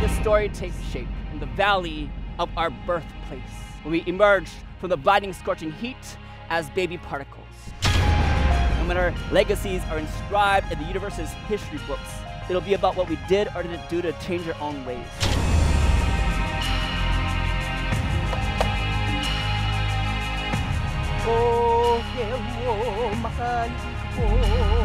This story takes shape in the valley of our birthplace, when we emerge from the blinding, scorching heat as baby particles. And when our legacies are inscribed in the universe's history books, it'll be about what we did or didn't do to change our own ways. Oh, oh, oh.